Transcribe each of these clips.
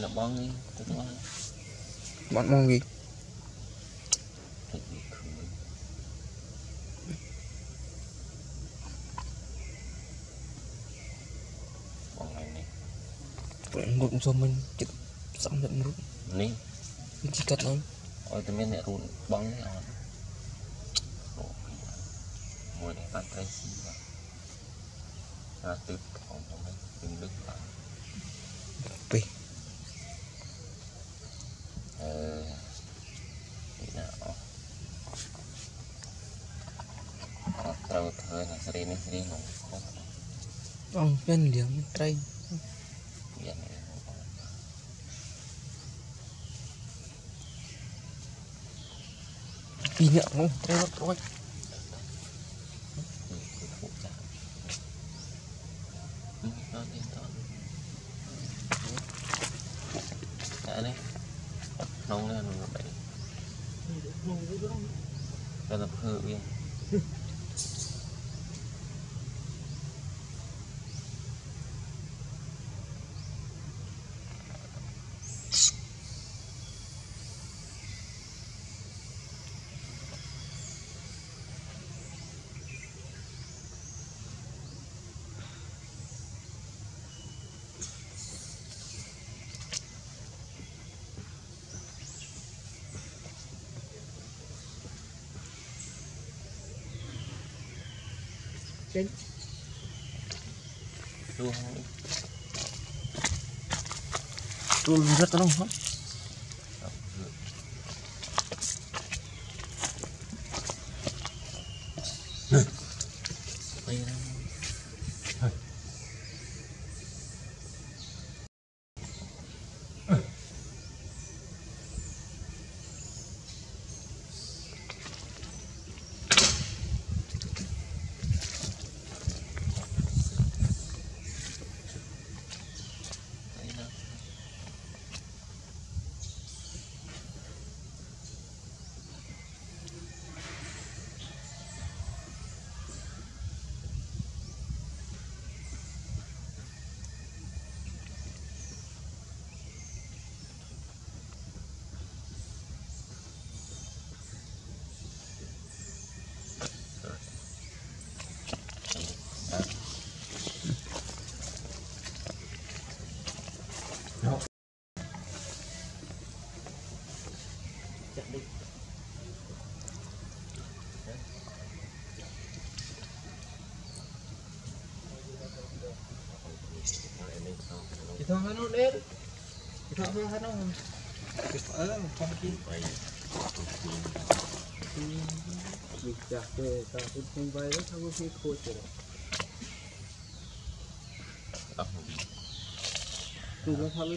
លបងនេះទៅទាំងអស់បាត់មកនេះបងនេះបងងត់សុំមិនចិត្តសំដិតរត់នេះមិនជីកាត់ឡើងអត់តែមានអ្នករត់បងនេះអត់មួយតែបាត់ត្រីស៊ីបាទអាទឹកផងផងវិញលឹកបាទ ừ. nào terlalu terlalu sering ini sering Ông bên điểm trai Dạ Vì nhận không? Trai bắt Hợp hư! Đến. Luôn. Luôn rất là đông. Ano ulit? Ito ano ano? Gusto alam, pangki. Jacket, tapos yung virus, ako Coach. Tugas halo.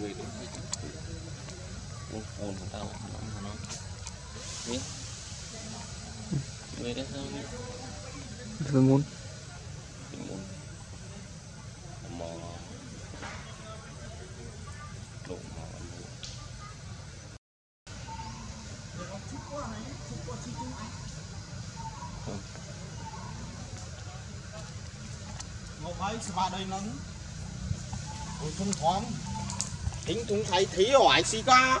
người đúng hay chắc ôn ôn của tao nó nó biết người đó sao biết muốn. Một ấy đây nắng ôi không thoáng. Tính chúng thấy thí hỏi gì ca